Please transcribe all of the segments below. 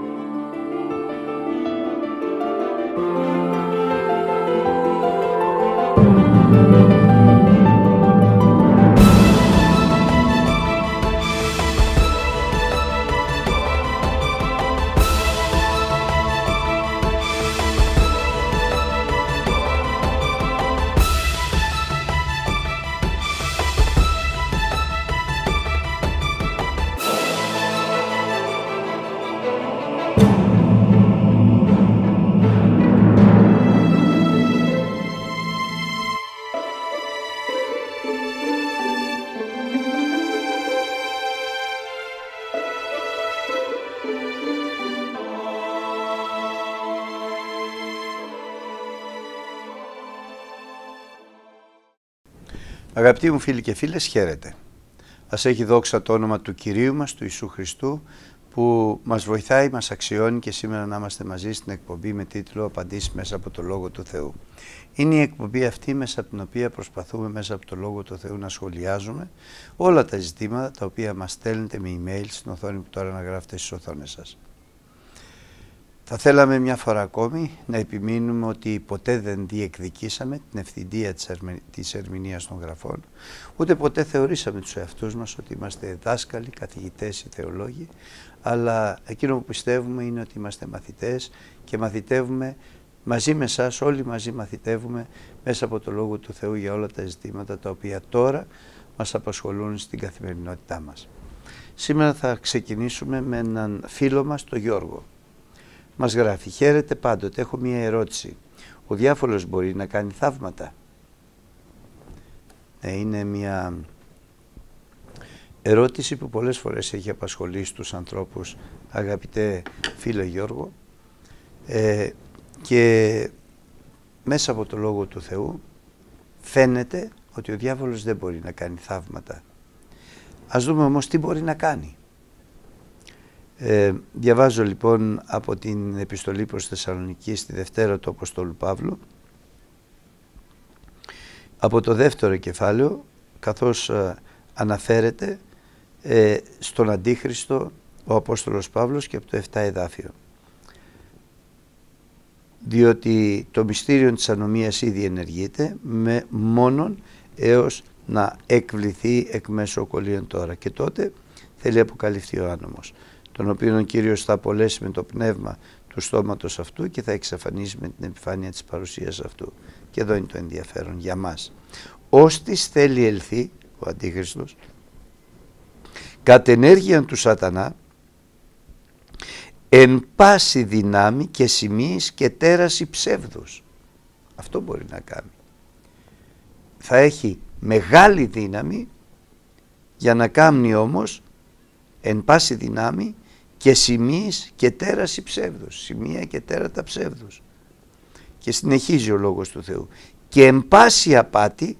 Bye. Αγαπητοί μου φίλοι και φίλες, χαίρετε. Ας έχει δόξα το όνομα του Κυρίου μας, του Ιησού Χριστού, που μας βοηθάει, μας αξιώνει και σήμερα να είμαστε μαζί στην εκπομπή με τίτλο «Απαντήσεις μέσα από το Λόγο του Θεού». Είναι η εκπομπή αυτή μέσα από την οποία προσπαθούμε μέσα από το Λόγο του Θεού να σχολιάζουμε όλα τα ζητήματα τα οποία μας στέλνετε με email στην οθόνη που τώρα να γράφετε στις οθόνες σας. Θα θέλαμε μια φορά ακόμη να επιμείνουμε ότι ποτέ δεν διεκδικήσαμε την ευθυντία της ερμηνείας των γραφών, ούτε ποτέ θεωρήσαμε τους εαυτούς μας ότι είμαστε δάσκαλοι, καθηγητές ή θεολόγοι, αλλά εκείνο που πιστεύουμε είναι ότι είμαστε μαθητές και μαθητεύουμε μαζί με εσάς, όλοι μαζί μαθητεύουμε μέσα από το Λόγο του Θεού για όλα τα ζητήματα τα οποία τώρα μας απασχολούν στην καθημερινότητά μας. Σήμερα θα ξεκινήσουμε με έναν φίλο μας, τον Γιώργο. Μας γράφει, χαίρετε πάντοτε, έχω μία ερώτηση. Ο διάφορος μπορεί να κάνει θαύματα; Ε, είναι μία ερώτηση που πολλές φορές έχει απασχολήσει τους ανθρώπους, αγαπητέ φίλε Γιώργο, ε, και μέσα από το Λόγο του Θεού φαίνεται ότι ο διάβολος δεν μπορεί να κάνει θαύματα. Ας δούμε όμως τι μπορεί να κάνει. Ε, διαβάζω λοιπόν από την επιστολή προς Θεσσαλονική στη Δευτέρα του Αποστόλου Παύλου. Από το δεύτερο κεφάλαιο καθώς ε, αναφέρεται ε, στον Αντίχριστο ο Απόστολος Παύλος και από το 7 εδάφιο. Διότι το μυστήριο της ανομίας ήδη ενεργείται με μόνον έως να εκβληθεί εκ μέσω κολλίων τώρα. Και τότε θέλει αποκαλυφθεί ο άνομος τον οποίο ο Κύριος θα απολέσει με το πνεύμα του στόματος αυτού και θα εξαφανίσει με την επιφάνεια της παρουσίας αυτού. Και εδώ είναι το ενδιαφέρον για μας. Όστις θέλει ελθεί, ο Αντίχριστος, κατ' ενέργεια του σατανά, εν πάση δυνάμει και σημείς και τέραση ψεύδους. Αυτό μπορεί να κάνει. Θα έχει μεγάλη δύναμη για να κάνει όμως εν πάση δυνάμει και σημείς και τέραση ψεύδους, σημεία και τέρατα ψεύδους. Και συνεχίζει ο Λόγος του Θεού. Και εν πάση απάτη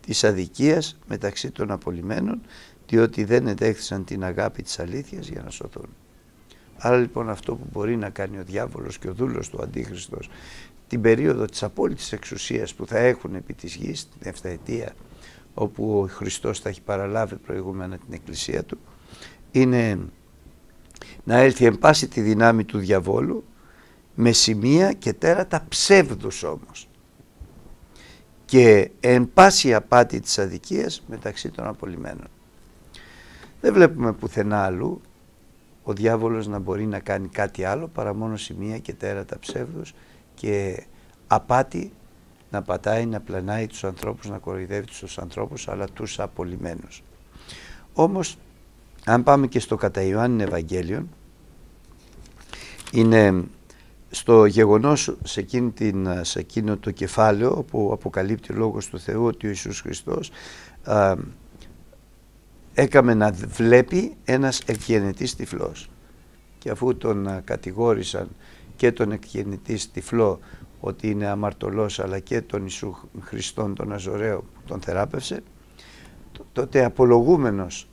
της αδικίας μεταξύ των απολυμένων, διότι δεν εντέχθησαν την αγάπη της αλήθειας για να σωθούν. Άρα λοιπόν αυτό που μπορεί να κάνει ο διάβολος και ο δούλος του Αντίχριστος την περίοδο της απόλυτης εξουσίας που θα έχουν επί της γης, την εφταετία όπου ο Χριστός θα έχει παραλάβει προηγούμενα την εκκλησία του, είναι να έλθει εν πάση τη δυνάμει του διαβόλου με σημεία και τέρατα ψεύδους όμως και εν πάση απάτη της αδικίας μεταξύ των απολυμένων. Δεν βλέπουμε πουθενά αλλού ο διάβολος να μπορεί να κάνει κάτι άλλο παρά μόνο σημεία και τέρατα ψεύδους και απάτη να πατάει, να πλανάει τους ανθρώπους, να κοροϊδεύει τους ανθρώπους αλλά τους απολυμένους. Όμως αν πάμε και στο κατά Ιωάννη Ευαγγέλιο, είναι στο γεγονός σε, την, σε εκείνο το κεφάλαιο όπου αποκαλύπτει ο Λόγος του Θεού ότι ο Ιησούς Χριστός α, έκαμε να βλέπει ένας εκγενετής τυφλός. Και αφού τον κατηγόρησαν και τον εκγενετής τυφλό ότι είναι αμαρτωλός αλλά και τον Ιησού Χριστόν τον Αζωραίο που τον θεράπευσε τότε απολογούμενος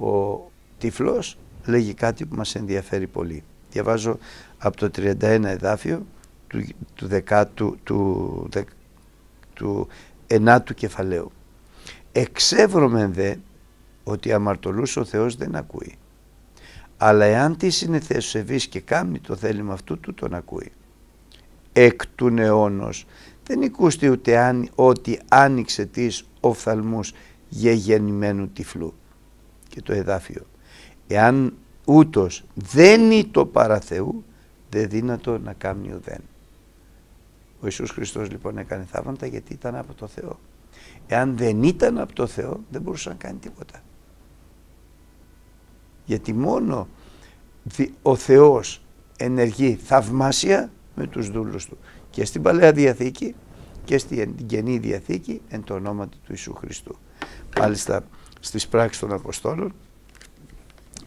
ο τυφλός λέγει κάτι που μας ενδιαφέρει πολύ. Διαβάζω από το 31 εδάφιο του, του, δεκάτου, του, του, του ενάτου κεφαλαίου. Εξεύρωμεν δε ότι αμαρτωλούς ο Θεός δεν ακούει. Αλλά εάν της συνεθεσεβείς και κάνει το θέλημα αυτού του τον ακούει. Εκ του νεόνος δεν οικούστη ούτε αν, ότι άνοιξε τις οφθαλμούς γεγεννημένου τυφλού. Και το εδάφιο. Εάν ούτως δεν είναι το παραθεού, δεν δύνατο να κάνει ουδέν. Ο Ιησούς Χριστός λοιπόν έκανε θαύματα γιατί ήταν από το Θεό. Εάν δεν ήταν από το Θεό δεν μπορούσε να κάνει τίποτα. Γιατί μόνο ο Θεός ενεργεί θαυμάσια με τους δούλους του. Και στην Παλαιά Διαθήκη και στην Καινή Διαθήκη εν το όνομα του Ιησού Χριστού. Μάλιστα στις πράξεις των Αποστόλων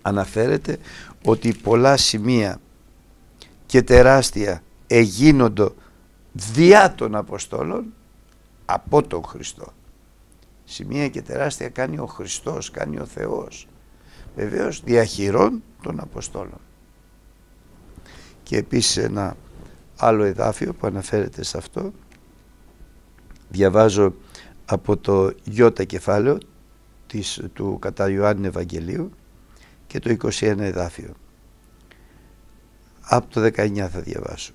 αναφέρεται ότι πολλά σημεία και τεράστια εγίνοντο διά των Αποστόλων από τον Χριστό. Σημεία και τεράστια κάνει ο Χριστός, κάνει ο Θεός. Βεβαίως διαχειρών των Αποστόλων. Και επίσης ένα άλλο εδάφιο που αναφέρεται σε αυτό. Διαβάζω από το γιώτα κεφάλαιο της, του κατά Ιωάννη Ευαγγελίου και το 21 εδάφιο. Από το 19 θα διαβάσω.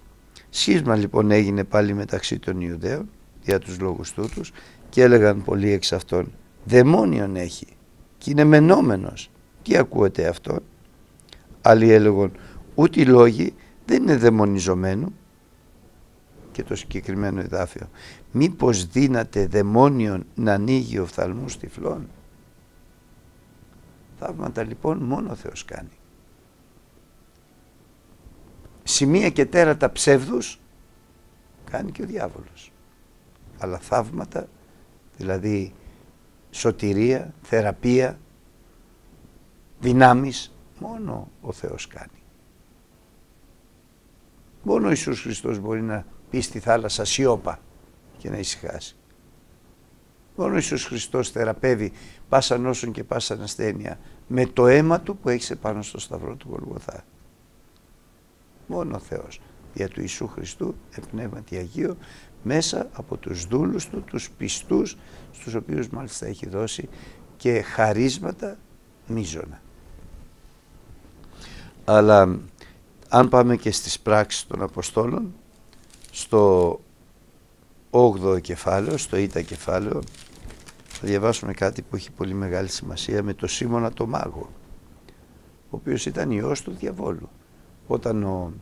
Σχίσμα λοιπόν έγινε πάλι μεταξύ των Ιουδαίων για τους λόγους τούτους και έλεγαν πολλοί εξ αυτών δαιμόνιον έχει και είναι μενόμενος. Τι ακούετε αυτόν; Άλλοι έλεγαν ούτε οι λόγοι δεν είναι δαιμονιζομένο και το συγκεκριμένο εδάφιο. Μήπως δύναται δαιμόνιον να ανοίγει οφθαλμούς τυφλών. Θαύματα λοιπόν μόνο ο Θεός κάνει. Σημεία και τέρατα ψεύδους κάνει και ο διάβολος. Αλλά θαύματα, δηλαδή σωτηρία, θεραπεία, δυνάμεις, μόνο ο Θεός κάνει. Μόνο ο Ιησούς Χριστός μπορεί να πει στη θάλασσα σιώπα και να ησυχάσει. Μόνο ο Ιησούς Χριστός θεραπεύει πάσα νόσον και πάσα ασθένεια με το αίμα του που έχεις πάνω στο σταυρό του Γολγοθά. Μόνο ο Θεός δια του Ιησού Χριστού επνεύματι Αγίο μέσα από τους δούλους του, τους πιστούς στους οποίους μάλιστα έχει δώσει και χαρίσματα μίζωνα. Αλλά αν πάμε και στις πράξεις των Αποστόλων στο 8ο κεφάλαιο, στο Ήτα κεφάλαιο θα διαβάσουμε κάτι που έχει πολύ μεγάλη σημασία με το Σίμωνα το Μάγο ο οποίος ήταν ιός του διαβόλου. Όταν ο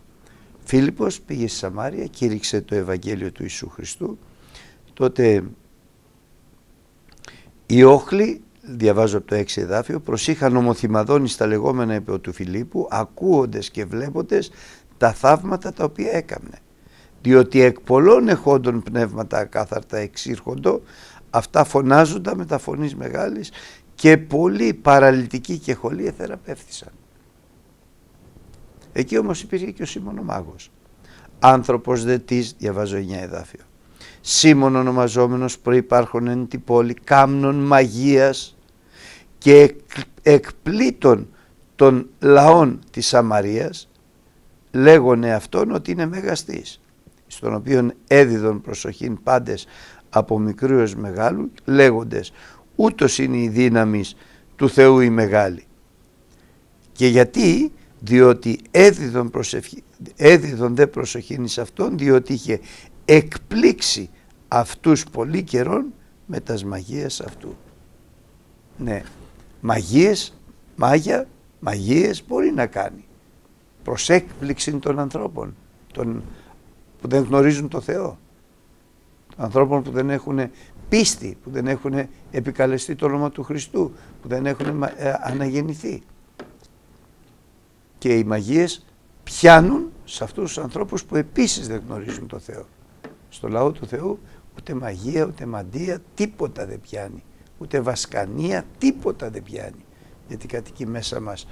Φίλιππος πήγε στη Σαμάρια κήρυξε το Ευαγγέλιο του Ιησού Χριστού τότε οι όχλοι διαβάζω από το έξι εδάφιο προσήχαν ομοθυμαδόνοι στα λεγόμενα επί του Φιλίππου ακούοντες και βλέποντες τα θαύματα τα οποία έκαμνε. Διότι εκ πολλών εχόντων πνεύματα ακάθαρτα εξήρχοντο αυτά φωνάζοντα με τα φωνής μεγάλης και πολλοί παραλυτικοί και χολοί εθεραπεύθησαν. Εκεί όμως υπήρχε και ο Σίμων ο Μάγος. Άνθρωπος δε της, διαβάζω 9 εδάφιο. Σίμων ονομαζόμενος προϋπάρχον εν την πόλη κάμνων μαγείας και εκπλήτων των λαών της Σαμαρίας λέγονε αυτόν ότι είναι μεγαστής στον οποίο έδιδον προσοχήν πάντες από μικρού έως μεγάλου λέγοντες ούτως είναι η δύναμη του Θεού η μεγάλη. Και γιατί; Διότι έδιδον, προσευχή, έδιδον δε προσοχήν σε αυτόν διότι είχε εκπλήξει αυτούς πολύ καιρών με τας μαγείες αυτού. Ναι, μαγείες, μάγια, μαγείες μπορεί να κάνει. Προς έκπληξη των ανθρώπων, των που δεν γνωρίζουν το Θεό. Ανθρώπων που δεν έχουν πίστη, που δεν έχουν επικαλεστεί το όνομα του Χριστού, που δεν έχουν ε, αναγεννηθεί. Και οι μαγείες πιάνουν σε αυτούς τους ανθρώπους που επίσης δεν γνωρίζουν το Θεό. Στο λαό του Θεού ούτε μαγεία, ούτε μαντεία, τίποτα δεν πιάνει. Ούτε βασκανία, τίποτα δεν πιάνει. Γιατί κατοικεί μέσα μας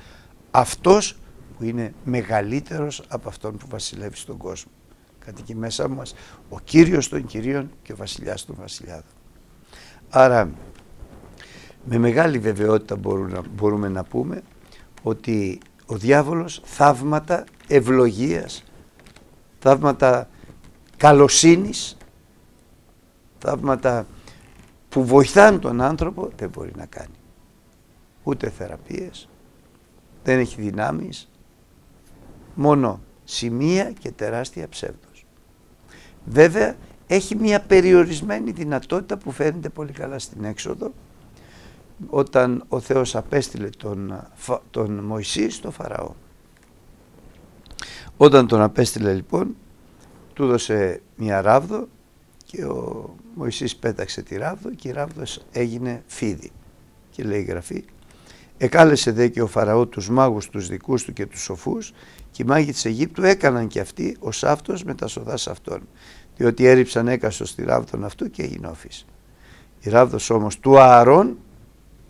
αυτός που είναι μεγαλύτερος από αυτόν που βασιλεύει στον κόσμο κατοικεί μέσα μας ο Κύριος των Κυρίων και ο Βασιλιάς των Βασιλιάδων. Άρα με μεγάλη βεβαιότητα μπορούμε, μπορούμε να πούμε ότι ο διάβολος θαύματα ευλογίας, θαύματα καλοσύνης, θαύματα που βοηθάνε τον άνθρωπο δεν μπορεί να κάνει. Ούτε θεραπείες, δεν έχει δυνάμεις, μόνο σημεία και τεράστια ψεύδος. Βέβαια έχει μια περιορισμένη δυνατότητα που φαίνεται πολύ καλά στην έξοδο όταν ο Θεός απέστειλε τον, τον Μωυσή στο Φαραώ. Όταν τον απέστειλε λοιπόν του έδωσε μια ράβδο και ο Μωυσής πέταξε τη ράβδο και η ράβδος έγινε φίδι. Και λέει η γραφή Εκάλεσε δε και ο Φαραώ τους μάγους τους δικούς του και τους σοφούς και οι μάγοι της Αιγύπτου έκαναν και αυτοί ως αυτός με τα σοδάς αυτών διότι έριψαν έκαστος στη ράβδον αυτού και έγινε όφης. Η ράβδος όμως του Ααρών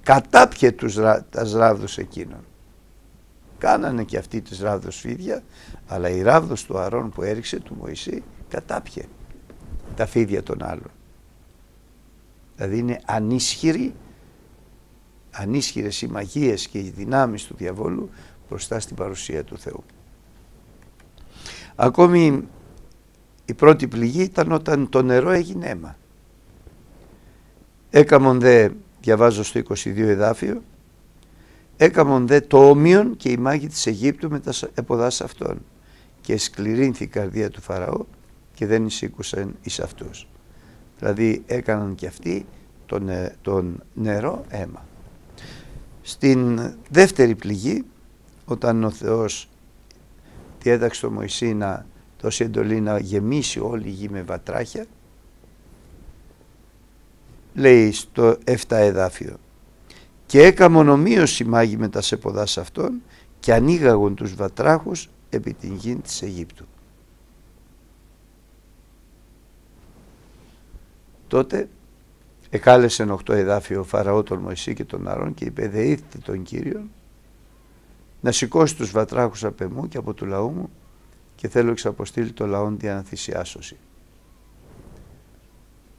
κατάπιε τους, τας ράβδους εκείνων. Κάνανε και αυτοί τις ράβδος φίδια αλλά η ράβδος του Ααρών που έριξε του Μωυσή κατάπιε τα φίδια των άλλων. Δηλαδή είναι ανίσχυρη ανίσχυρες οι μαγείες και οι δυνάμεις του διαβόλου μπροστά στην παρουσία του Θεού. Ακόμη η πρώτη πληγή ήταν όταν το νερό έγινε αίμα. Έκαμον δε, διαβάζω στο 22 εδάφιο, έκαμον δε το όμοιον και η μάγη της Αιγύπτου με τα εποδάς αυτών και σκληρύνθη η καρδία του Φαραώ και δεν εισήκουσαν εις αυτούς. Δηλαδή έκαναν και αυτοί τον, τον νερό αίμα. Στην δεύτερη πληγή, όταν ο Θεός διέταξε τον Μωυσή να δώσει εντολή να γεμίσει όλη η γη με βατράχια, λέει στο 7 εδάφιο και έκαμον ομοίωση μάγοι με τα σεποδάς αυτών και ανοίγαγον τους βατράχους επί την γη της Αιγύπτου. Τότε Εκάλεσε οχτώ εδάφιο ο Φαραώ τον Μωυσή και τον Αρών και είπε δεήθητε τον Κύριο να σηκώσει τους βατράχους από εμού και από του λαού μου και θέλω εξαποστείλει το λαό για να θυσιάσωση.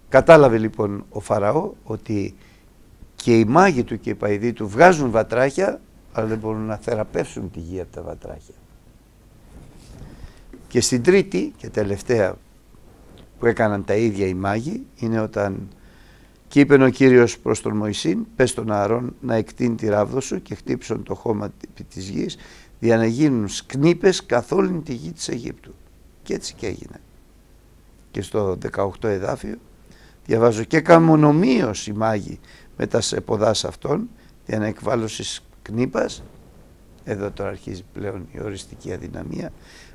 Κατάλαβε λοιπόν ο Φαραώ ότι και οι μάγοι του και οι παϊδοί του βγάζουν βατράχια αλλά δεν μπορούν να θεραπεύσουν τη γη από τα βατράχια. Και στην τρίτη και τελευταία που έκαναν τα ίδια οι μάγοι είναι όταν και είπε ο Κύριος προς τον Μωυσήν, πες τον Ααρών να εκτείνει τη ράβδο σου και χτύψουν το χώμα της γης, για να γίνουν σκνήπες καθ' όλη τη γη της Αιγύπτου. Και έτσι και έγινε. Και στο 18 εδάφιο διαβάζω και καμονομίως οι μάγοι με τα σεποδάς αυτών, για να εκβάλωση σκνήπας, εδώ τώρα αρχίζει πλέον η οριστική αδυναμία,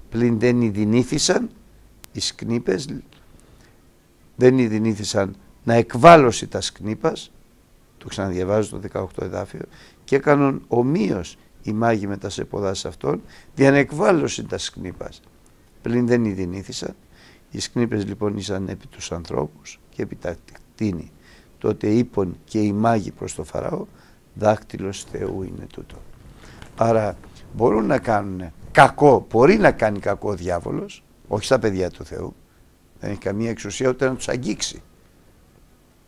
πλην δεν ειδηνήθησαν οι σκνήπες, δεν ειδηνήθησαν να εκβάλωσει τα σκνήπας, το ξαναδιαβάζω το 18 εδάφιο, και έκαναν ομοίως οι μάγοι με τα σεποδάς αυτών, δια να εκβάλωση τα σκνήπας. Πλην δεν ειδηνήθησαν, οι σκνήπες λοιπόν ήσαν επί τους ανθρώπους και επί τα κτίνη. Τότε είπαν και οι μάγοι προς το Φαραώ, δάκτυλος Θεού είναι τούτο. Άρα μπορούν να κάνουν κακό, μπορεί να κάνει κακό ο διάβολος, όχι στα παιδιά του Θεού, δεν έχει καμία εξουσία ούτε να τους αγγίξει.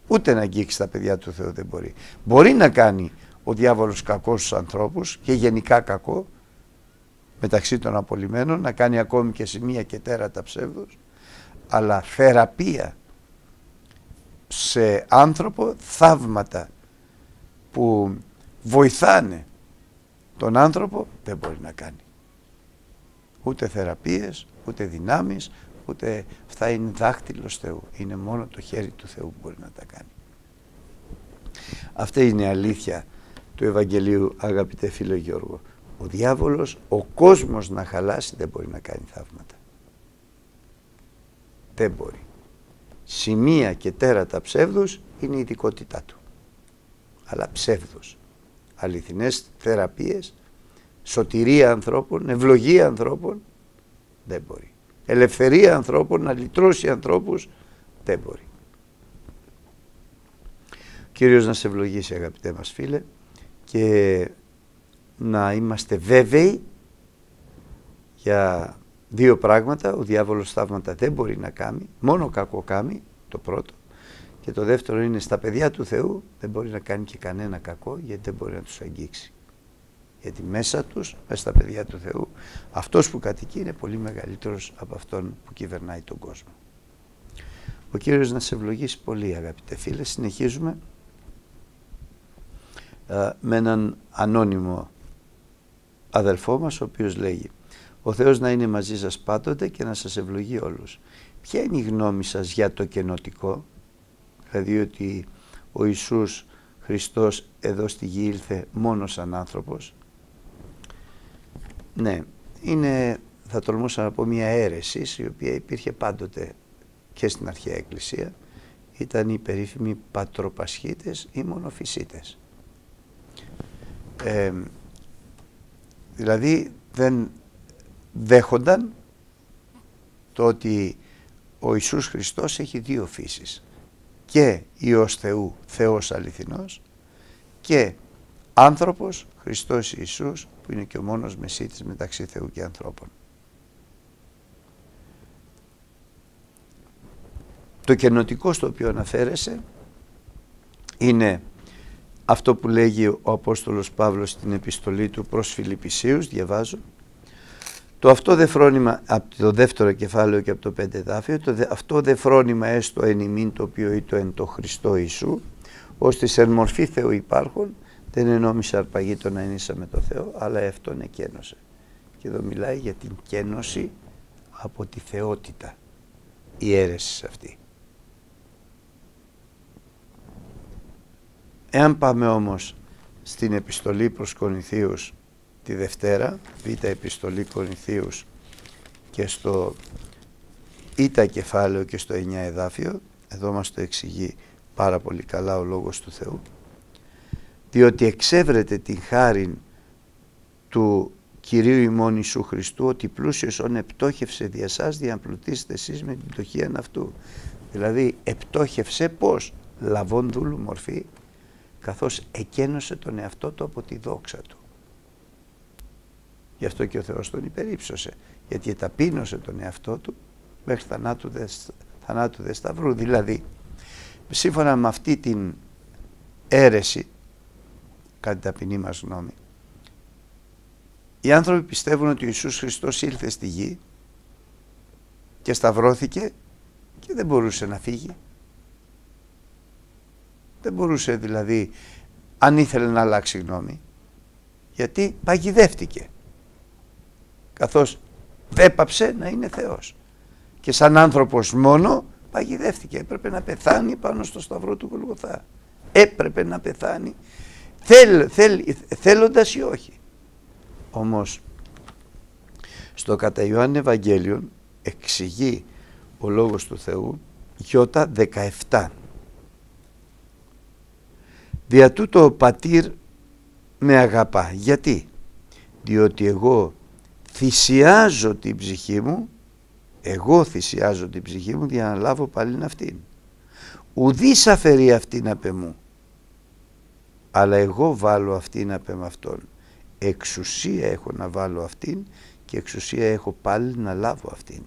Ούτε να αγγίξει τα παιδιά του Θεού δεν μπορεί. Μπορεί να κάνει ο διάβολος κακός στους ανθρώπους και γενικά κακό μεταξύ των απολυμένων, να κάνει ακόμη και σημεία και τέρατα ψεύδους, αλλά θεραπεία σε άνθρωπο, θαύματα που βοηθάνε τον άνθρωπο δεν μπορεί να κάνει. Ούτε θεραπείες, ούτε δυνάμεις, ούτε αυτά είναι δάχτυλος Θεού. Είναι μόνο το χέρι του Θεού που μπορεί να τα κάνει. Αυτή είναι η αλήθεια του Ευαγγελίου αγαπητέ φίλο Γιώργο. Ο διάβολος, ο κόσμος να χαλάσει δεν μπορεί να κάνει θαύματα. Δεν μπορεί. Σημεία και τέρατα ψεύδους είναι η ειδικότητά του. Αλλά ψεύδος. Αληθινές θεραπείες, σωτηρία ανθρώπων, ευλογία ανθρώπων δεν μπορεί ελευθερία ανθρώπων, να λυτρώσει ανθρώπους, δεν μπορεί. Κύριος να σε ευλογήσει αγαπητέ μας φίλε και να είμαστε βέβαιοι για δύο πράγματα. Ο διάβολος θαύματα δεν μπορεί να κάνει, μόνο κακό κάνει, το πρώτο. Και το δεύτερο είναι στα παιδιά του Θεού δεν μπορεί να κάνει και κανένα κακό γιατί δεν μπορεί να τους αγγίξει γιατί μέσα τους, μέσα στα παιδιά του Θεού, αυτός που κατοικεί είναι πολύ μεγαλύτερος από αυτόν που κυβερνάει τον κόσμο. Ο Κύριος να σε ευλογήσει πολύ αγαπητέ φίλε. Συνεχίζουμε με έναν ανώνυμο αδελφό μας ο οποίος λέγει «Ο Θεός να είναι μαζί σας πάντοτε και να σας ευλογεί όλους». Ποια είναι η γνώμη σας για το κενοτικό, δηλαδή ότι ο Ιησούς Χριστός εδώ στη γη ήλθε μόνος σαν άνθρωπος. Ναι, είναι θα τολμούσα να πω μια αίρεση η οποία υπήρχε πάντοτε και στην αρχαία εκκλησία. Ήταν οι περίφημοι πατροπασχίτες ή μονοφυσίτες. Ε, δηλαδή δεν δέχονταν το ότι ο Ιησούς Χριστός έχει δύο φύσεις. Και Υιός Θεού, Θεός αληθινός και άνθρωπος, Χριστός Ιησούς που είναι και ο μόνος μεσίτης μεταξύ Θεού και ανθρώπων. Το κενοτικό στο οποίο αναφέρεσαι είναι αυτό που λέγει ο Απόστολος Παύλος στην επιστολή του προς Φιλιππισίους, διαβάζω. Το αυτό δε φρόνημα, από το δεύτερο κεφάλαιο και από το πέντε δάφιο, το δε, αυτό δε φρόνημα έστω εν ημίν το οποίο ήτο εν το Χριστό Ιησού, ώστε σε μορφή Θεού υπάρχουν, δεν ενόμισε αρπαγή το να ενίσαμε το Θεό, αλλά αυτόν εκένωσε. Και εδώ μιλάει για την κένωση από τη θεότητα, η αίρεση αυτή. Εάν πάμε όμως στην επιστολή προς Κορινθίους τη Δευτέρα, β' επιστολή Κορινθίους και στο ήτα κεφάλαιο και στο 9 εδάφιο, εδώ μας το εξηγεί πάρα πολύ καλά ο Λόγος του Θεού, διότι εξέβρεται την χάριν του Κυρίου ημών Ιησού Χριστού ότι πλούσιος όν επτόχευσε δια σας διαμπλουτίσετε εσείς με την πτωχία αυτού. Δηλαδή επτόχευσε πώς, λαβών δούλου μορφή καθώς εκένωσε τον εαυτό του από τη δόξα του. Γι' αυτό και ο Θεός τον υπερήψωσε, γιατί ταπείνωσε τον εαυτό του μέχρι θανάτου δε, θανάτου δε σταυρού. Δηλαδή, σύμφωνα με αυτή την αίρεση, κάτι ταπεινή μας γνώμη, οι άνθρωποι πιστεύουν ότι ο Ιησούς Χριστός ήλθε στη γη και σταυρώθηκε και δεν μπορούσε να φύγει. Δεν μπορούσε δηλαδή, αν ήθελε να αλλάξει γνώμη, γιατί παγιδεύτηκε. Καθώς έπαψε να είναι Θεός. Και σαν άνθρωπος μόνο παγιδεύτηκε. Έπρεπε να πεθάνει πάνω στο σταυρό του Γολγοθά. Έπρεπε να πεθάνει θέλ, θέλ, θέλοντας ή όχι. Όμως στο κατά Ιωάννη Ευαγγέλιον εξηγεί ο Λόγος του Θεού Γιώτα 17 Δια τούτο ο πατήρ με αγαπά. Γιατί; Διότι εγώ θυσιάζω την ψυχή μου, εγώ θυσιάζω την ψυχή μου για να λάβω πάλι αυτήν. Ουδής αφαιρεί αυτήν απ' μου, αλλά εγώ βάλω αυτήν απ' αυτόν. Εξουσία έχω να βάλω αυτήν και εξουσία έχω πάλι να λάβω αυτήν.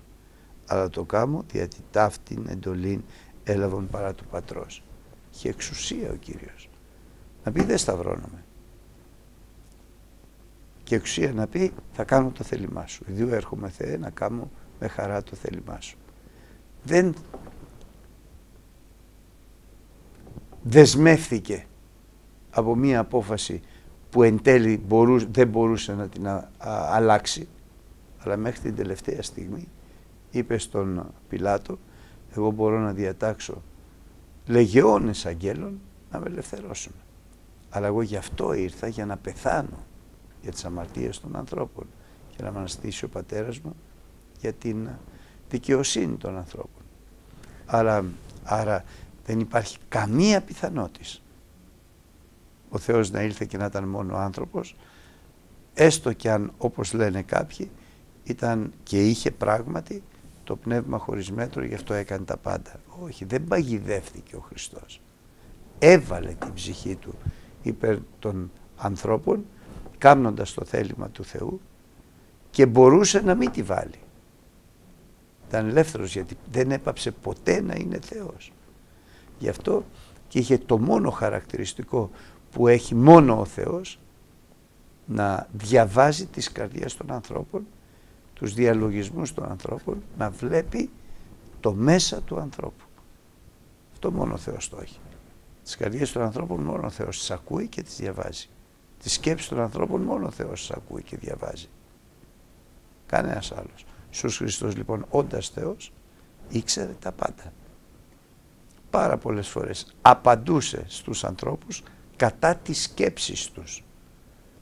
Αλλά το κάμω διότι ταύτην εντολήν έλαβον παρά του πατρός. Είχε εξουσία ο Κύριος να πει δεν σταυρώνομαι. Και εξουσία να πει θα κάνω το θέλημά σου. Δύο έρχομαι Θεέ να κάνω με χαρά το θέλημά σου. Δεν δεσμεύθηκε από μία απόφαση που εν τέλει δεν μπορούσε να την αλλάξει αλλά μέχρι την τελευταία στιγμή είπε στον Πιλάτο εγώ μπορώ να διατάξω λεγεώνες αγγέλων να με ελευθερώσουν αλλά εγώ γι' αυτό ήρθα για να πεθάνω για τις αμαρτίες των ανθρώπων και να με αναστήσει ο πατέρας μου για την δικαιοσύνη των ανθρώπων. Άρα, άρα δεν υπάρχει καμία πιθανότητα ο Θεός να ήλθε και να ήταν μόνο άνθρωπος έστω και αν όπως λένε κάποιοι ήταν και είχε πράγματι το πνεύμα χωρίς μέτρο γι' αυτό έκανε τα πάντα. Όχι, δεν παγιδεύτηκε ο Χριστός. Έβαλε την ψυχή του υπέρ των ανθρώπων κάνοντας το θέλημα του Θεού και μπορούσε να μην τη βάλει. Ήταν ελεύθερος γιατί δεν έπαψε ποτέ να είναι Θεός. Γι' αυτό και είχε το μόνο χαρακτηριστικό που έχει μόνο ο Θεός να διαβάζει τις καρδιές των ανθρώπων, τους διαλογισμούς των ανθρώπων, να βλέπει το μέσα του ανθρώπου. Αυτό μόνο ο Θεός το έχει. Τις καρδιές των ανθρώπων μόνο ο Θεός τις ακούει και τις διαβάζει. Τη σκέψη των ανθρώπων μόνο ο Θεός ακούει και διαβάζει. Κανένας άλλος. Ιησούς Χριστός λοιπόν όντας Θεός ήξερε τα πάντα. Πάρα πολλές φορές απαντούσε στους ανθρώπους κατά τις σκέψεις τους.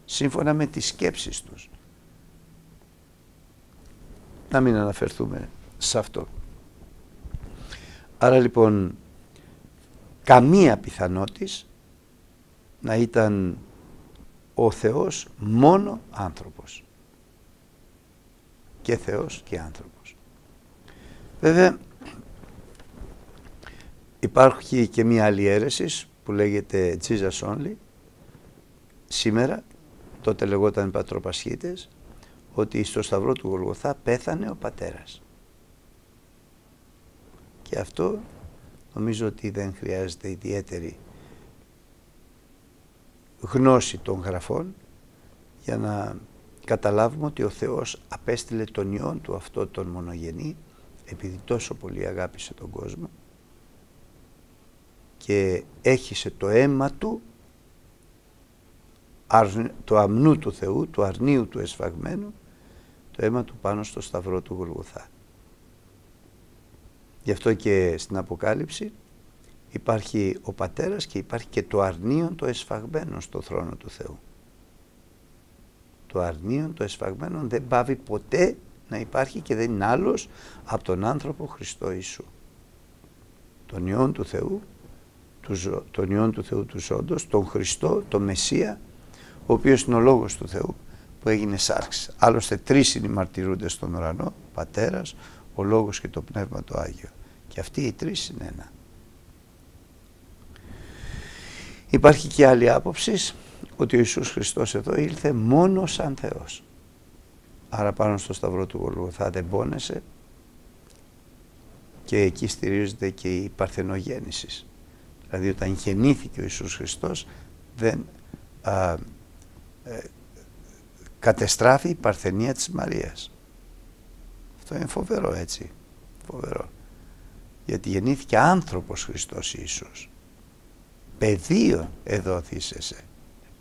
Σύμφωνα με τις σκέψεις τους. Να μην αναφερθούμε σε αυτό. Άρα λοιπόν καμία πιθανότης να ήταν ο Θεός μόνο άνθρωπος. Και Θεός και άνθρωπος. Βέβαια υπάρχει και μία άλλη αίρεση που λέγεται Jesus Only σήμερα, τότε λεγόταν Πατροπασχίτες, ότι στο σταυρό του Γολγοθά πέθανε ο πατέρας. Και αυτό νομίζω ότι δεν χρειάζεται ιδιαίτερη γνώση των γραφών για να καταλάβουμε ότι ο Θεός απέστειλε τον Υιόν του αυτό τον μονογενή επειδή τόσο πολύ αγάπησε τον κόσμο και έχισε το αίμα του το αμνού του Θεού, του αρνίου του εσφαγμένου το αίμα του πάνω στο σταυρό του Γολγοθά. Γι' αυτό και στην Αποκάλυψη υπάρχει ο Πατέρας και υπάρχει και το αρνίον το εσφαγμένο στο θρόνο του Θεού. Το αρνίον το εσφαγμένο δεν πάβει ποτέ να υπάρχει και δεν είναι άλλος από τον άνθρωπο Χριστό Ιησού. Τον Υιόν του Θεού, τον Υιόν του Θεού του Ζώντος, τον Χριστό, τον Μεσσία, ο οποίος είναι ο Λόγος του Θεού που έγινε σάρξη. Άλλωστε τρεις είναι οι μαρτυρούντες στον ουρανό, Πατέρας, ο Λόγος και το Πνεύμα το Άγιο. Και αυτοί οι τρεις είναι ένα. Υπάρχει και άλλη άποψη ότι ο Ιησούς Χριστός εδώ ήλθε μόνο σαν Θεός. Άρα πάνω στο σταυρό του Γολγοθά δεν πόνεσε και εκεί στηρίζεται και η παρθενογέννησης. Δηλαδή όταν γεννήθηκε ο Ιησούς Χριστός δεν α, ε, κατεστράφει η παρθενία της Μαρίας. Αυτό είναι φοβερό έτσι. Φοβερό. Γιατί γεννήθηκε άνθρωπος Χριστός Ιησούς. Πεδίο εδόθησεσαι.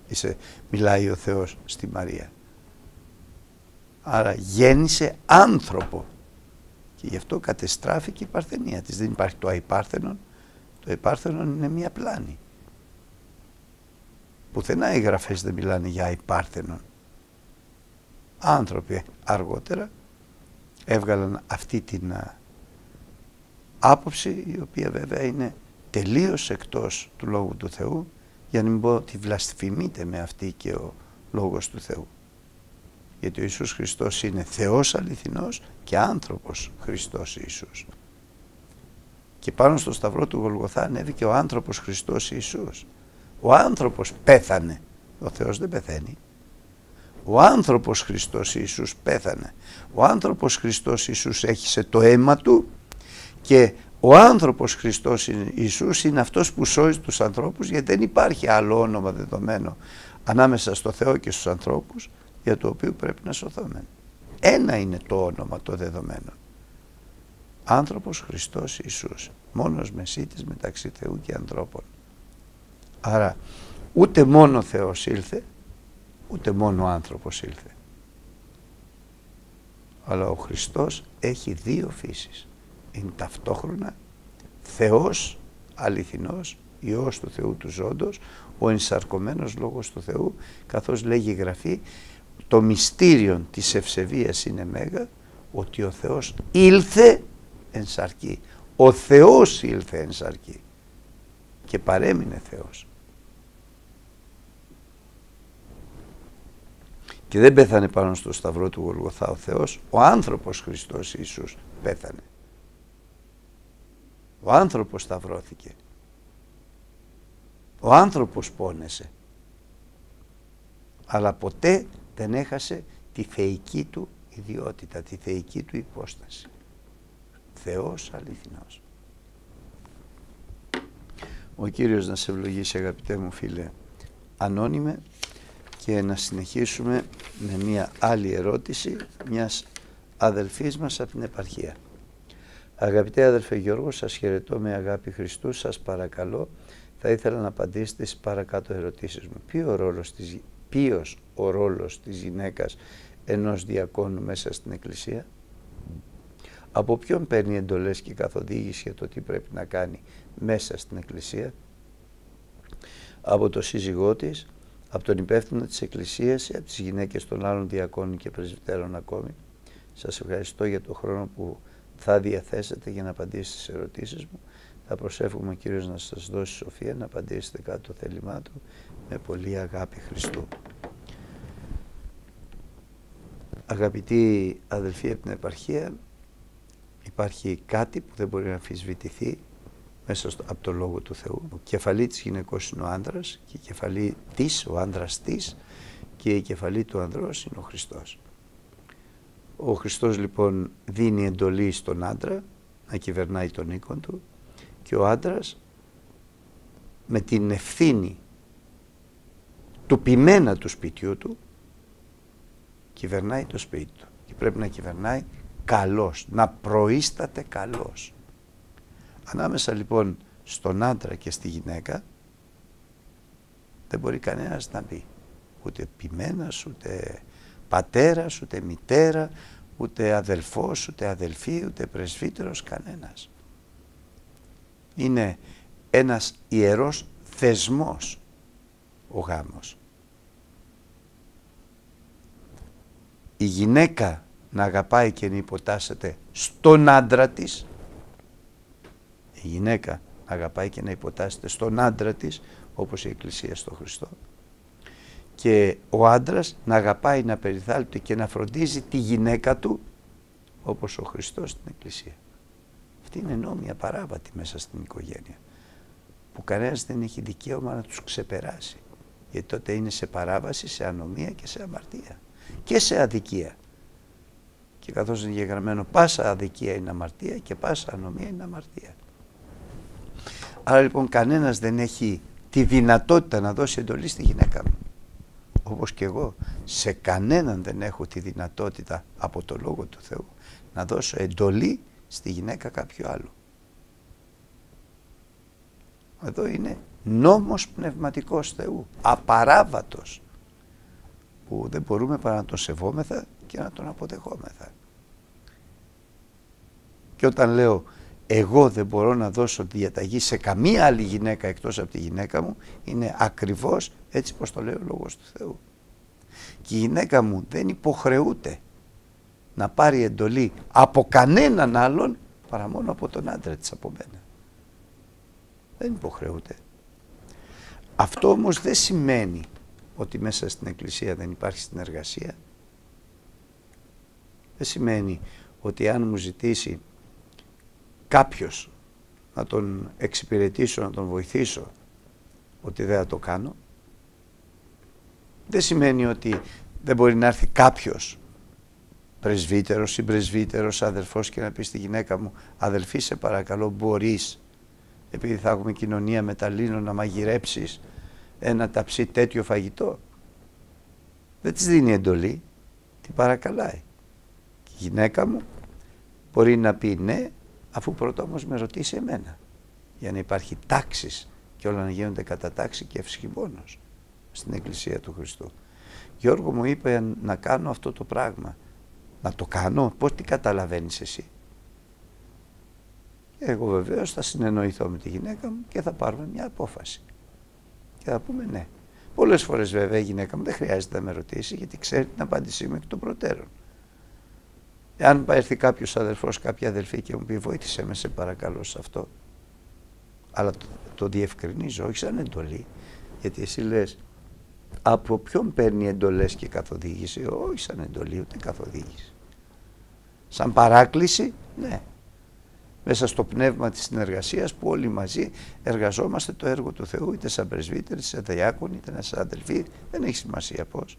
Είσαι, μιλάει ο Θεός στη Μαρία. Άρα γέννησε άνθρωπο. Και γι' αυτό κατεστράφηκε η παρθενία της. Δεν υπάρχει το αϊπάρθενον. Το αϊπάρθενον είναι μία πλάνη. Πουθενά οι γραφές δεν μιλάνε για αϊπάρθενον. Άνθρωποι αργότερα έβγαλαν αυτή την άποψη η οποία βέβαια είναι τελείως εκτός του Λόγου του Θεού για να μην πω ότι βλασφημείται με αυτή και ο Λόγος του Θεού. Γιατί ο Ιησούς Χριστός είναι Θεός αληθινός και άνθρωπος Χριστός Ιησούς. Και πάνω στο σταυρό του Γολγοθά ανέβηκε ο άνθρωπος Χριστός Ιησούς. Ο άνθρωπος πέθανε. Ο Θεός δεν πεθαίνει. Ο άνθρωπος Χριστός Ιησούς πέθανε. Ο άνθρωπος Χριστός Ιησούς έχισε το αίμα του και ο άνθρωπος Χριστός Ιησούς είναι αυτός που σώζει τους ανθρώπους γιατί δεν υπάρχει άλλο όνομα δεδομένο ανάμεσα στο Θεό και στους ανθρώπους για το οποίο πρέπει να σωθούμε. Ένα είναι το όνομα το δεδομένο. Άνθρωπος Χριστός Ιησούς. Μόνος μεσίτης μεταξύ Θεού και ανθρώπων. Άρα ούτε μόνο Θεός ήλθε ούτε μόνο άνθρωπος ήλθε. Αλλά ο Χριστός έχει δύο φύσεις. Είναι ταυτόχρονα Θεός αληθινός, Υιός του Θεού του ζώντος, ο ενσαρκωμένος Λόγος του Θεού, καθώς λέγει η Γραφή, το μυστήριο της ευσεβίας είναι μέγα, ότι ο Θεός ήλθε εν σαρκή. Ο Θεός ήλθε εν σαρκή και παρέμεινε Θεός. και δεν πέθανε πάνω στο σταυρό του Γολγοθά ο Θεός, ο άνθρωπος Χριστός Ιησούς πέθανε. Ο άνθρωπος σταυρώθηκε. Ο άνθρωπος πόνεσε. Αλλά ποτέ δεν έχασε τη θεϊκή του ιδιότητα, τη θεϊκή του υπόσταση. Θεός αληθινός. Ο Κύριος να σε ευλογήσει αγαπητέ μου φίλε. Ανώνυμε και να συνεχίσουμε με μια άλλη ερώτηση μιας αδελφής μας από την επαρχία. Αγαπητέ αδελφέ Γιώργο, σας χαιρετώ με αγάπη Χριστού, σας παρακαλώ, θα ήθελα να απαντήσετε στις παρακάτω ερωτήσεις μου. Ποιο ο ρόλος της ποιος ο ρόλος της γυναίκας ενός διακόνου μέσα στην Εκκλησία; Από ποιον παίρνει εντολές και καθοδήγηση για το τι πρέπει να κάνει μέσα στην Εκκλησία; Από το σύζυγό της, από τον υπεύθυνο της Εκκλησίας, από τις γυναίκες των άλλων διακόνων και πρεσβυτέρων ακόμη; Σας ευχαριστώ για το χρόνο που θα διαθέσετε για να απαντήσετε στις ερωτήσεις μου. Θα προσεύχομαι ο Κύριος να σας δώσει σοφία να απαντήσετε κάτω το θέλημά Του με πολύ αγάπη Χριστού. Αγαπητοί αδελφοί από την επαρχία, υπάρχει κάτι που δεν μπορεί να αμφισβητηθεί μέσα στο, από το Λόγο του Θεού. Ο κεφαλή της γυναικός είναι ο άντρας και η κεφαλή της, ο άντρας της και η κεφαλή του ανδρός είναι ο Χριστός. Ο Χριστός λοιπόν δίνει εντολή στον άντρα να κυβερνάει τον οίκον του και ο άντρας με την ευθύνη του ποιμένα του σπιτιού του κυβερνάει το σπίτι του και πρέπει να κυβερνάει καλός, να προείσταται καλός. Ανάμεσα λοιπόν στον άντρα και στη γυναίκα δεν μπορεί κανένας να μπει. Ούτε ποιμένας, ούτε πατέρας, ούτε μητέρα, ούτε αδελφός, ούτε αδελφή, ούτε πρεσβύτερος, κανένας. Είναι ένας ιερός θεσμός ο γάμος. Η γυναίκα να αγαπάει και να υποτάσσεται στον άντρα της, η γυναίκα να αγαπάει και να υποτάσσεται στον άντρα της, όπως η Εκκλησία στο Χριστό, και ο άντρας να αγαπάει, να περιθάλπτει και να φροντίζει τη γυναίκα του όπως ο Χριστός στην Εκκλησία. Αυτή είναι νόμια παράβατη μέσα στην οικογένεια που κανένας δεν έχει δικαίωμα να τους ξεπεράσει γιατί τότε είναι σε παράβαση, σε ανομία και σε αμαρτία και σε αδικία. Και καθώς είναι γεγραμμένο πάσα αδικία είναι αμαρτία και πάσα ανομία είναι αμαρτία. Άρα λοιπόν κανένας δεν έχει τη δυνατότητα να δώσει εντολή στη γυναίκα μου όπως και εγώ, σε κανέναν δεν έχω τη δυνατότητα από το Λόγο του Θεού να δώσω εντολή στη γυναίκα κάποιου άλλου. Εδώ είναι νόμος πνευματικός Θεού, απαράβατος, που δεν μπορούμε παρά να τον σεβόμεθα και να τον αποδεχόμεθα. Και όταν λέω εγώ δεν μπορώ να δώσω διαταγή σε καμία άλλη γυναίκα εκτός από τη γυναίκα μου είναι ακριβώς έτσι πως το λέει ο Λόγος του Θεού. Και η γυναίκα μου δεν υποχρεούται να πάρει εντολή από κανέναν άλλον παρά μόνο από τον άντρα της από μένα. Δεν υποχρεούται. Αυτό όμως δεν σημαίνει ότι μέσα στην Εκκλησία δεν υπάρχει συνεργασία. Δεν σημαίνει ότι αν μου ζητήσει κάποιος να τον εξυπηρετήσω, να τον βοηθήσω, ότι δεν θα το κάνω. Δεν σημαίνει ότι δεν μπορεί να έρθει κάποιος πρεσβύτερος ή πρεσβύτερος αδελφός και να πει στη γυναίκα μου αδελφή σε παρακαλώ μπορείς επειδή θα έχουμε κοινωνία με τα λίνο να μαγειρέψεις ένα ταψί τέτοιο φαγητό. Δεν της δίνει εντολή, την παρακαλάει. η γυναίκα μου μπορεί να πει ναι αφού πρώτα όμως με ρωτήσει εμένα για να υπάρχει τάξης και όλα να γίνονται κατά τάξη και ευσχημόνος στην Εκκλησία του Χριστού. Γιώργο μου είπε να κάνω αυτό το πράγμα. Να το κάνω, πώς τι καταλαβαίνεις εσύ; Και εγώ βεβαίως θα συνεννοηθώ με τη γυναίκα μου και θα πάρουμε μια απόφαση. Και θα πούμε ναι. Πολλές φορές βέβαια η γυναίκα μου δεν χρειάζεται να με ρωτήσει γιατί ξέρει την απάντησή μου εκ των προτέρων. Εάν έρθει κάποιος αδερφός, κάποια αδελφή και μου πει βοήθησε με σε παρακαλώ σε αυτό. Αλλά το, το διευκρινίζω, όχι σαν εντολή. Γιατί εσύ λες, από ποιον παίρνει εντολές και καθοδήγηση, όχι σαν εντολή ούτε καθοδήγηση. Σαν παράκληση, ναι. Μέσα στο πνεύμα της συνεργασίας που όλοι μαζί εργαζόμαστε το έργο του Θεού, είτε σαν πρεσβύτεροι, είτε σαν διάκονοι, είτε σαν αδελφοί, δεν έχει σημασία πώς.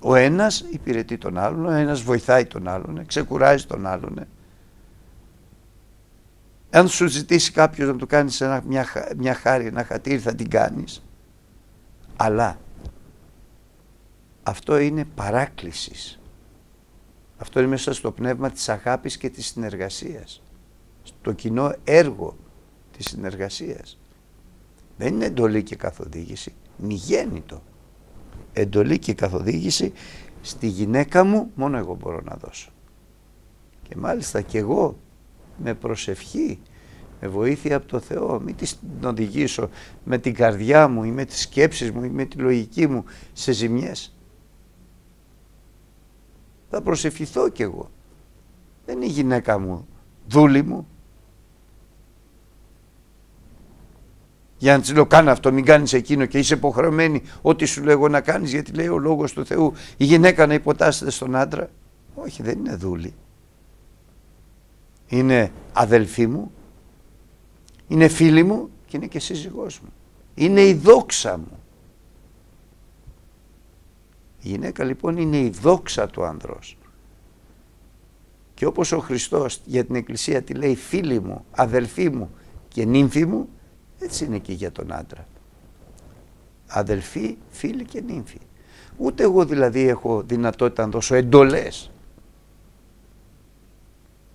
Ο ένας υπηρετεί τον άλλον, ο ένας βοηθάει τον άλλον, ξεκουράζει τον άλλον. Αν σου ζητήσει κάποιος να του κάνεις μια, μια χάρη, ένα χατήρι θα την κάνεις. Αλλά αυτό είναι παράκλησης. Αυτό είναι μέσα στο πνεύμα της αγάπης και της συνεργασίας. Στο κοινό έργο της συνεργασίας. Δεν είναι εντολή και καθοδήγηση, είναι γέννητο εντολή και καθοδήγηση στη γυναίκα μου μόνο εγώ μπορώ να δώσω. Και μάλιστα και εγώ με προσευχή, με βοήθεια από το Θεό, μην την οδηγήσω με την καρδιά μου ή με τις σκέψεις μου ή με τη λογική μου σε ζημιές. Θα προσευχηθώ κι εγώ. Δεν είναι η γυναίκα μου δούλη μου. Για να της λέω κάνε αυτό, μην κάνεις εκείνο και είσαι υποχρεωμένη ό,τι σου λέγω να κάνεις γιατί λέει ο λόγος του Θεού η γυναίκα να υποτάσσεται στον άντρα. Όχι δεν είναι δούλη. Είναι αδελφή μου, είναι φίλη μου και είναι και σύζυγός μου. Είναι η δόξα μου. Η γυναίκα λοιπόν είναι η δόξα του άνδρος. Και όπως ο Χριστός για την Εκκλησία τη λέει φίλη μου, αδελφή μου και νύμφη μου, έτσι είναι και για τον άντρα. Αδελφή, φίλη και νύμφη. Ούτε εγώ δηλαδή έχω δυνατότητα να δώσω εντολές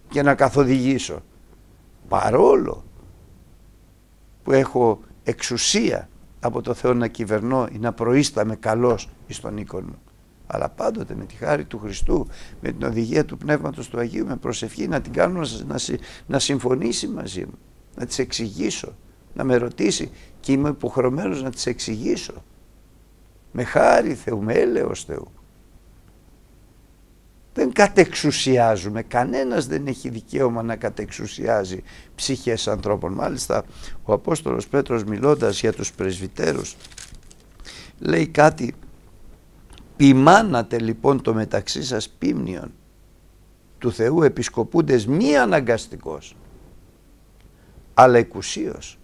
και να καθοδηγήσω. Παρόλο που έχω εξουσία από το Θεό να κυβερνώ ή να προείσταμαι καλός εις τον οίκον μου αλλά πάντοτε με τη χάρη του Χριστού, με την οδηγία του Πνεύματος του Αγίου, με προσευχή να την κάνω να, να συμφωνήσει μαζί μου, να της εξηγήσω, να με ρωτήσει και είμαι υποχρεωμένος να της εξηγήσω. Με χάρη Θεού, με έλεος Θεού. Δεν κατεξουσιάζουμε, κανένας δεν έχει δικαίωμα να κατεξουσιάζει ψυχές ανθρώπων. Μάλιστα ο Απόστολος Πέτρος μιλώντας για τους πρεσβυτέρους λέει κάτι Ποιμάνατε λοιπόν το μεταξύ σας πίμνιον του Θεού επισκοπούντες μη αναγκαστικός αλλά εκουσίως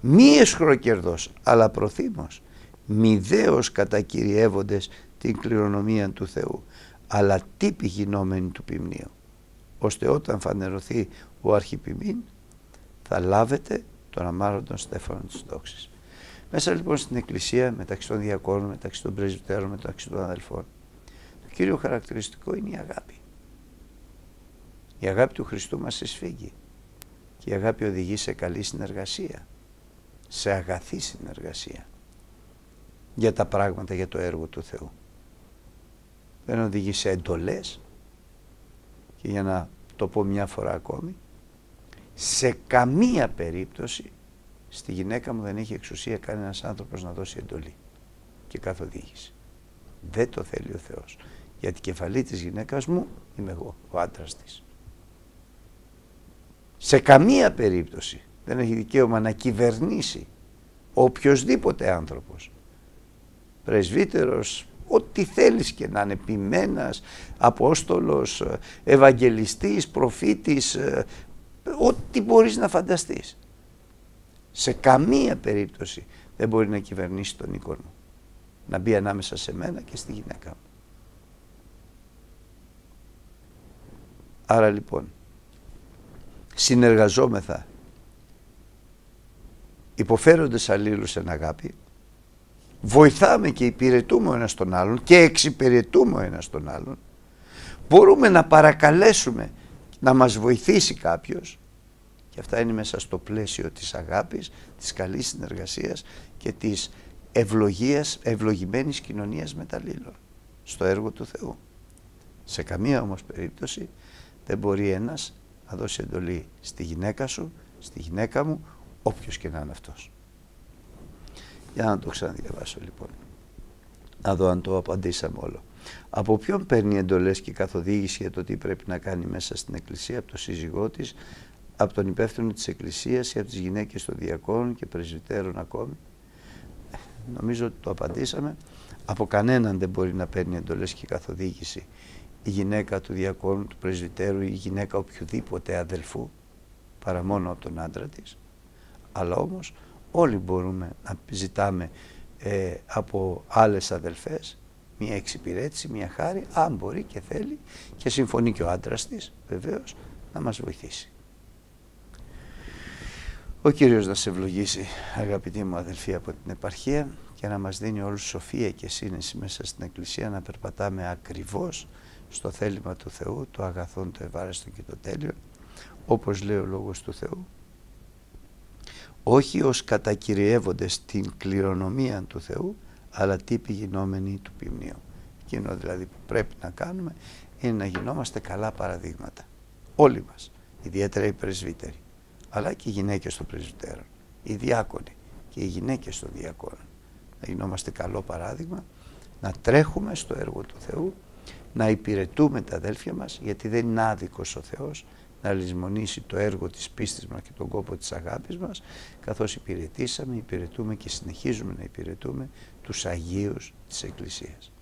μη εσχροκερδός αλλά προθύμος μηδέως κατακυριεύοντες την κληρονομία του Θεού αλλά τύπη γινόμενη του ποιμνίου ώστε όταν φανερωθεί ο αρχιπιμήν θα λάβετε τον αμάροντον στέφανο της δόξης. Μέσα λοιπόν στην εκκλησία, μεταξύ των διακόνων, μεταξύ των πρεσβυτέρων, μεταξύ των αδελφών, το κύριο χαρακτηριστικό είναι η αγάπη. Η αγάπη του Χριστού μας εισφύγει και η αγάπη οδηγεί σε καλή συνεργασία, σε αγαθή συνεργασία για τα πράγματα, για το έργο του Θεού. Δεν οδηγεί σε εντολές και για να το πω μια φορά ακόμη, σε καμία περίπτωση Στη γυναίκα μου δεν έχει εξουσία κανένας άνθρωπος να δώσει εντολή και καθοδήγηση. Δεν το θέλει ο Θεός. Γιατί κεφαλή της γυναίκας μου είμαι εγώ, ο άντρας της. Σε καμία περίπτωση δεν έχει δικαίωμα να κυβερνήσει οποιοδήποτε άνθρωπος. Πρεσβύτερος, ό,τι θέλεις και να είναι ποιμένας, απόστολος, ευαγγελιστής, προφήτης, ε, ό,τι μπορείς να φανταστείς σε καμία περίπτωση δεν μπορεί να κυβερνήσει τον οίκο μου. Να μπει ανάμεσα σε μένα και στη γυναίκα μου. Άρα λοιπόν, συνεργαζόμεθα υποφέροντες αλλήλους εν αγάπη, βοηθάμε και υπηρετούμε ο ένας τον άλλον και εξυπηρετούμε ο ένας τον άλλον, μπορούμε να παρακαλέσουμε να μας βοηθήσει κάποιος και αυτά είναι μέσα στο πλαίσιο της αγάπης, της καλής συνεργασίας και της ευλογίας, ευλογημένης κοινωνίας μεταλλήλων στο έργο του Θεού. Σε καμία όμως περίπτωση δεν μπορεί ένας να δώσει εντολή στη γυναίκα σου, στη γυναίκα μου, όποιος και να είναι αυτός. Για να το ξαναδιαβάσω λοιπόν. Να δω αν το απαντήσαμε όλο. Από ποιον παίρνει εντολές και καθοδήγηση για το τι πρέπει να κάνει μέσα στην εκκλησία, από το σύζυγό της, από τον υπεύθυνο της Εκκλησίας ή από τις γυναίκες των διακόνων και πρεσβυτέρων ακόμη; Νομίζω ότι το απαντήσαμε. Από κανέναν δεν μπορεί να παίρνει εντολές και καθοδήγηση η γυναίκα του διακόνου, του πρεσβυτέρου ή η γυναίκα οποιοδήποτε αδελφού παρά μόνο από τον άντρα της. Αλλά όμως όλοι μπορούμε να ζητάμε ε, από άλλες αδελφές μια εξυπηρέτηση, μια χάρη, αν μπορεί και θέλει και συμφωνεί και ο άντρας της βεβαίως να μας βοηθήσει. Ο Κύριος να σε ευλογήσει αγαπητοί μου αδελφοί από την επαρχία και να μας δίνει όλους σοφία και σύνεση μέσα στην Εκκλησία να περπατάμε ακριβώς στο θέλημα του Θεού, το αγαθόν, το ευάρεστο και το τέλειο, όπως λέει ο Λόγος του Θεού, όχι ως κατακυριεύονται στην κληρονομία του Θεού, αλλά τύποι γινόμενοι του ποιμνίου. Εκείνο δηλαδή που πρέπει να κάνουμε είναι να γινόμαστε καλά παραδείγματα. Όλοι μας, ιδιαίτερα οι πρεσβύτεροι, αλλά και οι γυναίκες των πρεσβυτέρων, οι διάκονοι και οι γυναίκες των διακόνων. Να γινόμαστε καλό παράδειγμα, να τρέχουμε στο έργο του Θεού, να υπηρετούμε τα αδέλφια μας, γιατί δεν είναι άδικος ο Θεός να λησμονήσει το έργο της πίστης μας και τον κόπο της αγάπης μας, καθώς υπηρετήσαμε, υπηρετούμε και συνεχίζουμε να υπηρετούμε τους Αγίους της Εκκλησίας.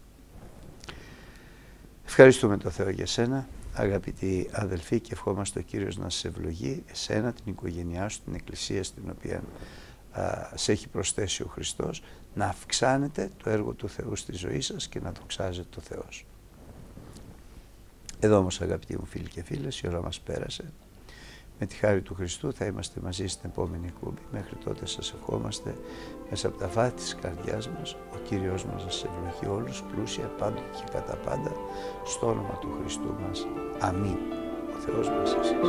Ευχαριστούμε τον Θεό για σένα, αγαπητοί αδελφοί και ευχόμαστε ο Κύριος να σε ευλογεί, εσένα, την οικογένειά σου, την Εκκλησία στην οποία α, σε έχει προσθέσει ο Χριστός, να αυξάνετε το έργο του Θεού στη ζωή σας και να δοξάζετε το Θεός Εδώ όμως αγαπητοί μου φίλοι και φίλες, η ώρα μας πέρασε. Με τη χάρη του Χριστού θα είμαστε μαζί στην επόμενη κούμπη. Μέχρι τότε σας ευχόμαστε μέσα από τα βάθη της καρδιάς μας ο Κύριος μας να σε ευλογεί όλους πλούσια πάντοτε και κατά πάντα στο όνομα του Χριστού μας. Αμήν. Ο Θεός μας εσείς.